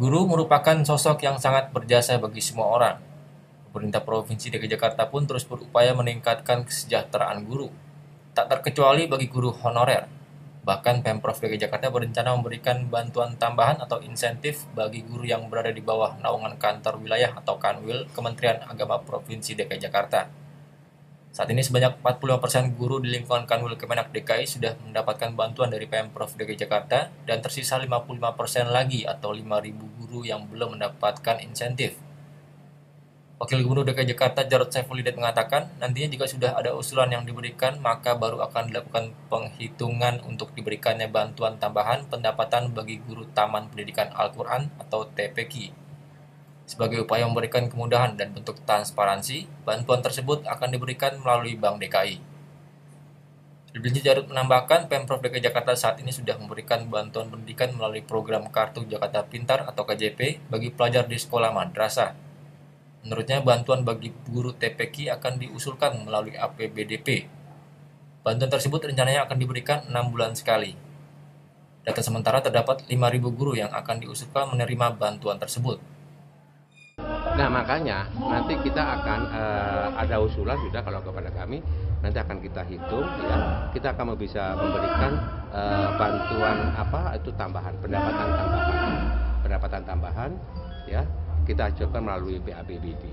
Guru merupakan sosok yang sangat berjasa bagi semua orang. Pemerintah Provinsi DKI Jakarta pun terus berupaya meningkatkan kesejahteraan guru, tak terkecuali bagi guru honorer. Bahkan Pemprov DKI Jakarta berencana memberikan bantuan tambahan atau insentif bagi guru yang berada di bawah naungan kantor wilayah atau Kanwil Kementerian Agama Provinsi DKI Jakarta. Saat ini sebanyak 45% guru di lingkungan Kanwil Kemenak DKI sudah mendapatkan bantuan dari Pemprov DKI Jakarta dan tersisa 55% lagi atau 5.000 guru yang belum mendapatkan insentif. Wakil Gubernur DKI Jakarta Jarod Saiful Hidayat mengatakan, nantinya jika sudah ada usulan yang diberikan, maka baru akan dilakukan penghitungan untuk diberikannya bantuan tambahan pendapatan bagi guru Taman Pendidikan Al-Quran atau TPQ. Sebagai upaya memberikan kemudahan dan bentuk transparansi, bantuan tersebut akan diberikan melalui Bank DKI. Lebih Jarut menambahkan, Pemprov DKI Jakarta saat ini sudah memberikan bantuan pendidikan melalui program Kartu Jakarta Pintar atau KJP bagi pelajar di sekolah madrasah Menurutnya bantuan bagi guru TPQ akan diusulkan melalui APBDP. Bantuan tersebut rencananya akan diberikan 6 bulan sekali. Data sementara terdapat 5.000 guru yang akan diusulkan menerima bantuan tersebut. Nah makanya nanti kita akan uh, ada usulan sudah kalau kepada kami nanti akan kita hitung ya kita akan bisa memberikan uh, bantuan apa itu tambahan pendapatan tambahan pendapatan tambahan ya kita ajukan melalui BAPBD.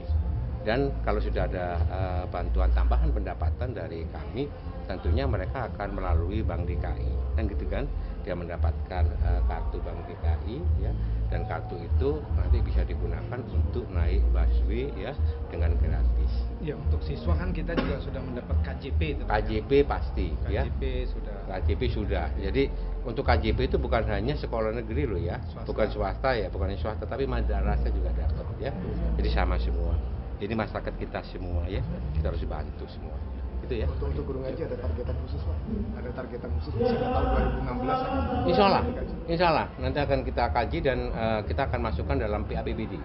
Dan kalau sudah ada uh, bantuan tambahan pendapatan dari kami, tentunya mereka akan melalui Bank DKI. Dan gitu kan, dia mendapatkan uh, kartu Bank DKI ya dan kartu itu nanti bisa digunakan untuk naik busway ya dengan gratis. Ya untuk siswa kan kita juga sudah mendapat KJP itu. KJP pasti KJP ya. KJP sudah. KJP sudah. Jadi untuk KJP itu bukan hanya sekolah negeri loh ya, swasta. bukan swasta ya, bukan swasta tapi madrasah juga dapat ya. Jadi sama semua. Jadi masyarakat kita semua ya, kita harus bantu semua. Gitu ya. Untuk, untuk guru ngaji ada targetan khusus Pak? Ada targetan khusus misalnya tahun 2016 akan Insya Allah, Insya Allah. Nanti akan kita kaji dan uh, kita akan masukkan dalam PABBD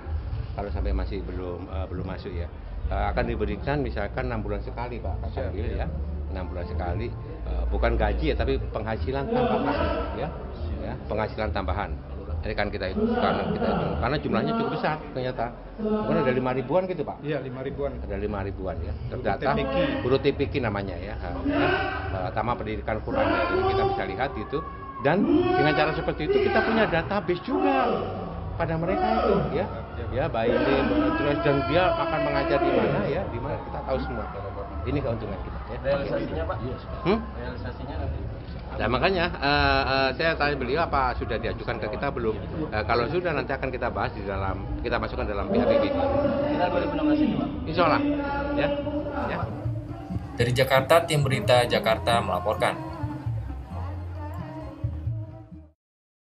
kalau sampai masih belum uh, belum masuk ya. Uh, akan diberikan misalkan enam bulan sekali Pak kata ya. enam bulan sekali. Uh, bukan gaji ya tapi penghasilan tambahan ya. Ya penghasilan tambahan ini kan kita itu karena kita itu karena jumlahnya cukup besar ternyata. Mungkin ada lima ribuan gitu pak? Iya lima ribuan. Ada lima ribuan ya. Terdata guru TPK namanya ya. Uh, Taman Pendidikan Quran ya. jadi kita bisa lihat itu. Dan dengan cara seperti itu kita punya database juga pada mereka itu ya. Ya baik ini terus dan dia akan mengajar di mana ya. Di mana kita tahu semua. Ini keuntungan kita ya. Realisasinya pak? Hmm? realisasinya nanti Nah makanya uh, uh, saya tanya beliau apa sudah diajukan ke kita belum? Uh, kalau sudah nanti akan kita bahas di dalam kita masukkan dalam PHBB. Kita 2016 Insya Allah, ya. ya. Dari Jakarta, tim berita Jakarta melaporkan.